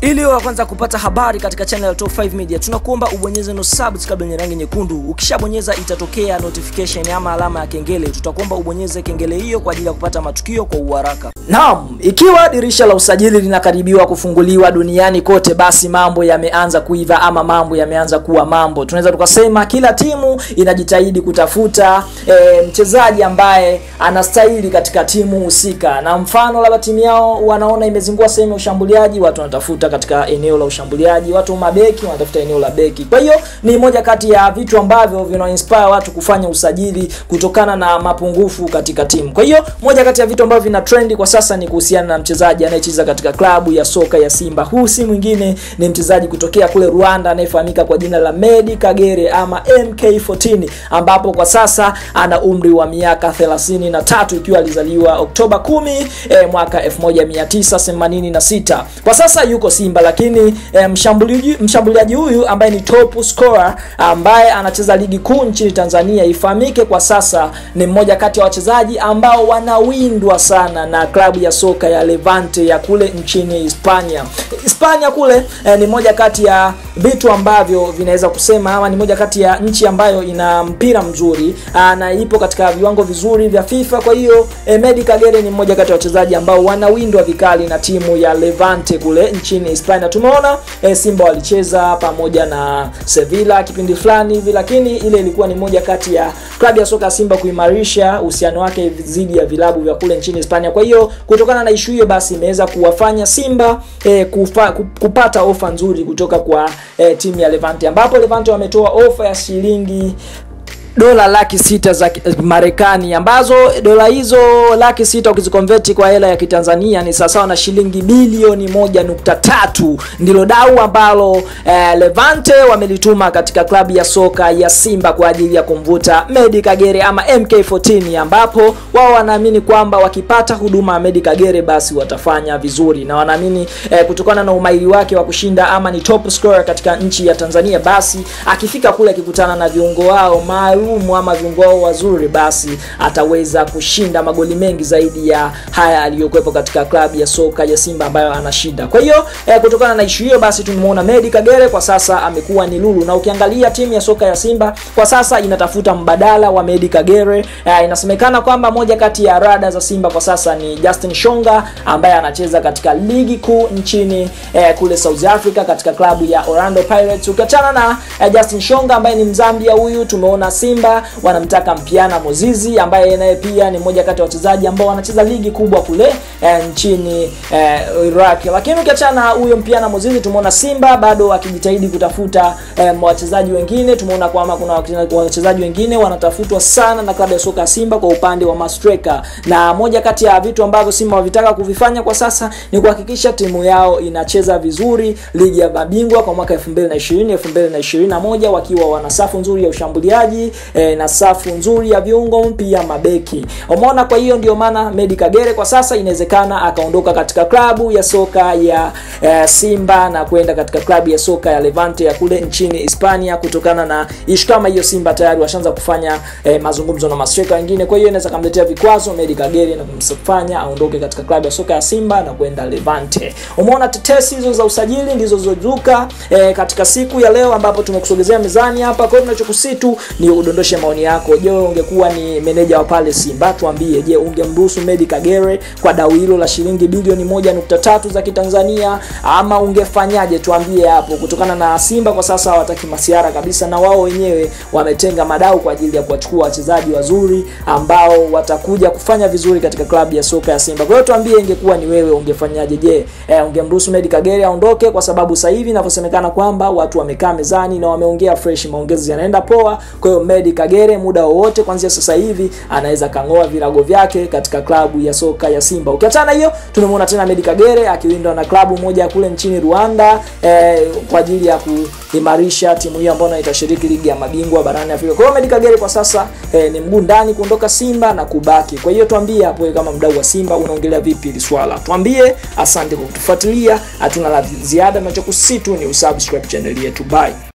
Ili wa kwanza kupata habari katika channel ya Top 5 Media, tunakuomba ubonyeze no subscribe yenye rangi nyekundu. Ukishabonyeza itatokea notification ama alama ya kengele. Tutakuomba ubonyeze kengele hiyo kwa ajili ya kupata matukio kwa uharaka. Naam, ikiwa dirisha la usajili linakaribiwa kufunguliwa duniani kote, basi mambo yameanza kuiva ama mambo yameanza kuwa mambo. Tunaweza tukasema kila timu inajitahidi kutafuta e, mchezaji ambaye anastahili katika timu husika, na mfano labda timu yao wanaona imezingua sehemu ya ushambuliaji, watu wanatafuta katika eneo la ushambuliaji, watu mabeki wanatafuta eneo la beki. Kwa hiyo ni moja kati ya vitu ambavyo vina inspire watu kufanya usajili kutokana na mapungufu katika timu. Kwa hiyo moja kati ya vitu ambavyo vina trendi kwa sasa ni kuhusiana na mchezaji anayecheza katika klabu ya soka ya Simba. Huu si mwingine ni mchezaji kutokea kule Rwanda anayefahamika kwa jina la Medi Kagere ama MK14, ambapo kwa sasa ana umri wa miaka 33 ikiwa alizaliwa Oktoba 10 eh, mwaka 1986. Kwa sasa yuko Simba, lakini e, mshambuliaji mshambuliaji huyu ambaye ni top scorer ambaye anacheza ligi kuu nchini Tanzania, ifahamike kwa sasa ni mmoja kati ya wachezaji ambao wanawindwa sana na klabu ya soka ya Levante ya kule nchini Hispania. Hispania kule eh, ni moja kati ya vitu ambavyo vinaweza kusema ama ni moja kati ya nchi ambayo ina mpira mzuri aa, na ipo katika viwango vizuri vya FIFA. Kwa hiyo eh, Medi Kagere ni mmoja kati ya wachezaji ambao wanawindwa vikali na timu ya Levante kule nchini Hispania. Tumeona eh, Simba walicheza pamoja na Sevilla kipindi fulani hivi, lakini ile ilikuwa ni moja kati ya klabu ya soka Simba kuimarisha uhusiano wake dhidi ya vilabu vya kule nchini Hispania. Kwa hiyo kutokana na ishu hiyo, basi imeweza kuwafanya Simba eh, kufa, kupata ofa nzuri kutoka kwa eh, timu ya Levante ambapo Levante wametoa ofa ya shilingi dola laki sita za Marekani ambazo dola hizo laki sita ukizikonveti kwa hela ya Kitanzania ni sawasawa na shilingi bilioni moja nukta tatu. Ndilo dau ambalo eh, Levante wamelituma katika klabu ya soka ya Simba kwa ajili ya kumvuta Medi Kagere ama MK14, ambapo wao wanaamini kwamba wakipata huduma ya Medi Kagere basi watafanya vizuri, na wanaamini eh, kutokana na umahiri wake wa kushinda ama ni top scorer katika nchi ya Tanzania, basi akifika kule akikutana na viungo wao maalum ama viungo wao wazuri, basi ataweza kushinda magoli mengi zaidi ya haya aliyokuwepo katika klabu ya soka ya Simba ambayo anashinda. Kwa hiyo eh, kutokana na ishu hiyo basi tumemuona Medi Kagere kwa sasa amekuwa ni lulu, na ukiangalia timu ya soka ya Simba kwa sasa inatafuta mbadala wa Medi Kagere. Eh, inasemekana kwamba moja kati ya rada za Simba kwa sasa ni Justin Shonga ambaye anacheza katika ligi kuu nchini eh, kule South Africa katika klabu ya Orlando Pirates. Ukiachana na eh, Justin Shonga ambaye ni Mzambia huyu, tumeona Simba wanamtaka Mpiana Mozizi ambaye naye pia ni mmoja kati ya wachezaji ambao wanacheza ligi kubwa kule eh, nchini eh, Iraq. Lakini ukiachana na huyo Mpiana Mozizi, tumeona Simba bado wakijitahidi kutafuta eh, wachezaji wengine. Tumeona kwamba kuna wachezaji wengine wanatafutwa sana na klabu ya soka Simba kwa upande wa mastreka, na moja kati ya vitu ambavyo Simba wavitaka kuvifanya kwa sasa ni kuhakikisha timu yao inacheza vizuri ligi ya mabingwa kwa mwaka 2020 2021 wakiwa wana safu nzuri ya ushambuliaji eh, na safu nzuri ya viungo pia mabeki. Umeona, kwa hiyo ndio maana Medi Kagere kwa sasa inawezekana akaondoka katika klabu ya soka ya e, Simba na kwenda katika klabu ya soka ya Levante ya kule nchini Hispania, kutokana na ishu kama hiyo. Simba tayari washaanza kufanya e, mazungumzo na mastreka wengine, kwa hiyo inaweza kumletea vikwazo Medi Kagere na kumfanya aondoke katika klabu ya soka ya Simba na kwenda Levante. Umeona, tetesi hizo za usajili ndizo zilizozuka e, katika siku ya leo ambapo tumekusogezea mezani hapa. Kwa hiyo tunachokusitu ni udondoshe maoni yako. Je, ungekuwa ni meneja wa pale Simba, tuambie, je, ungemruhusu Medi Kagere kwa dau hilo la shilingi bilioni moja nukta tatu za Kitanzania ama ungefanyaje? Tuambie hapo, kutokana na Simba kwa sasa hawataki masiara kabisa, na wao wenyewe wametenga madau kwa ajili ya kuwachukua wachezaji wazuri ambao watakuja kufanya vizuri katika klabu ya soka ya Simba. Kwa hiyo tuambie, ingekuwa ni wewe ungefanyaje? Je, eh, ungemruhusu Medi Kagere aondoke? Kwa sababu sasa hivi inavyosemekana kwamba watu wamekaa mezani na wameongea fresh, maongezi yanaenda poa. Kwa hiyo Medi Kagere muda wowote kuanzia sasa hivi anaweza kang'oa virago vyake katika klabu ya soka ya Simba. Ukiachana hiyo, tumemwona tena Medi Kagere akiwindwa na klabu moja kule nchini Rwanda eh, kwa ajili ya kuimarisha timu hiyo ambayo itashiriki ligi ya mabingwa barani Afrika. Kwa hiyo Medi Kagere kwa sasa eh, ni mguu ndani kuondoka Simba na kubaki. Kwa hiyo tuambie hapo kama mdau wa Simba unaongelea vipi hili swala. Tuambie, asante kwa kutufuatilia. Hatuna la ziada, tunachokusitu ni usubscribe channel yetu. Bye.